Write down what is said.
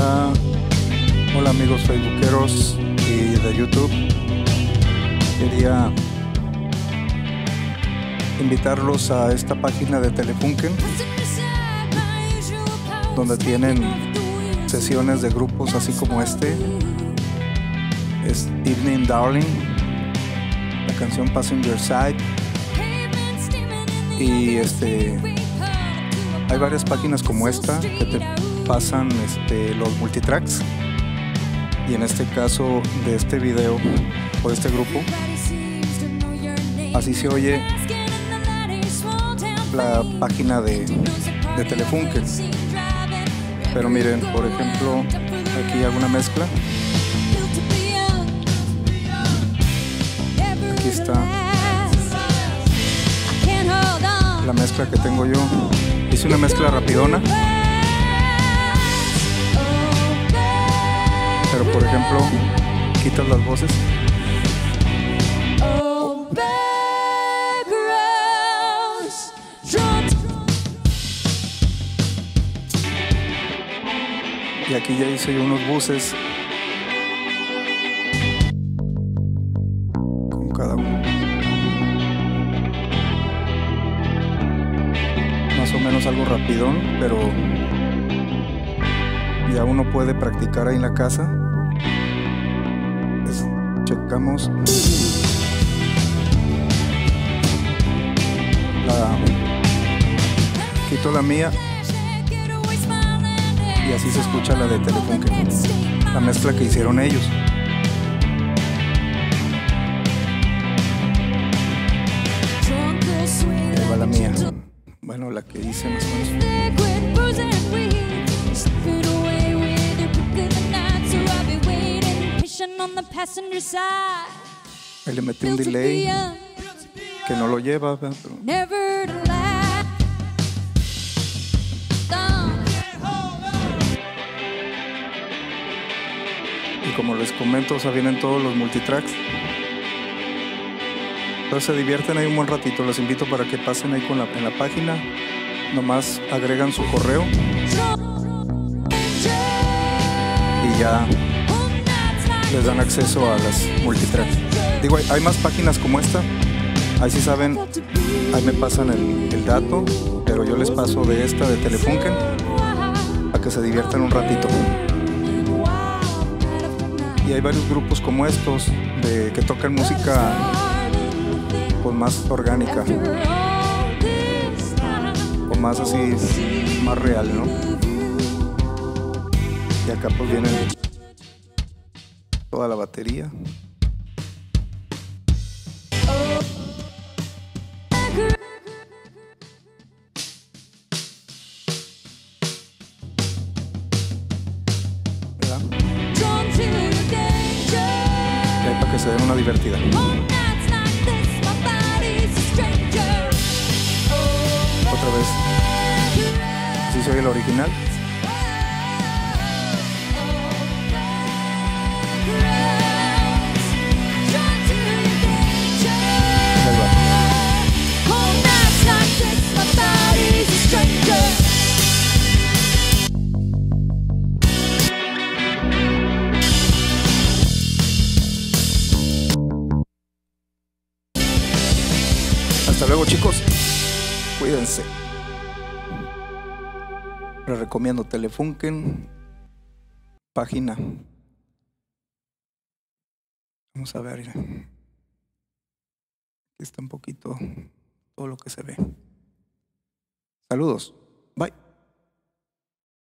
Hola, amigos facebookeros y de YouTube. Quería invitarlos a esta página de Telefunken, donde tienen sesiones de grupos así como este. Es Evening Darling, la canción Passenger Side. Y este hay varias páginas como esta que te pasan este, los multitracks. Y en este caso de este video o de este grupo, así se oye la página de, de Telefunken. Pero miren, por ejemplo, aquí hago una mezcla. Aquí está la mezcla que tengo yo. Hice una mezcla rapidona. Pero por ejemplo, quitas las voces. Y aquí ya hice unos buses con cada uno. Más o menos algo rapidón, pero ya uno puede practicar ahí en la casa. Checamos la quito la mía y así se escucha la de Telefunken, la mezcla que hicieron ellos. Ahí va la mía. Bueno, la que hice más o menos. Ahí le metí un delay que no lo lleva, pero. Y como les comento, o sea, vienen todos los multitracks. Entonces se divierten ahí un buen ratito. Los invito para que pasen ahí con la, en la página. Nomás agregan su correo y ya les dan acceso a las multitracks. Digo, hay, más páginas como esta. Ahí sí saben, ahí me pasan el, dato, pero yo les paso de esta, de Telefunken, para que se diviertan un ratito. Y hay varios grupos como estos de, que tocan música pues, más orgánica, o más así, más real, ¿no? Y acá pues viene toda la batería. ¿verdad? Y para que se den una divertida. Otra vez, si se oye el original. Hasta luego chicos. Cuídense. Les recomiendo Telefunken. Página. Vamos a ver. Aquí está un poquito todo lo que se ve. Saludos. Bye.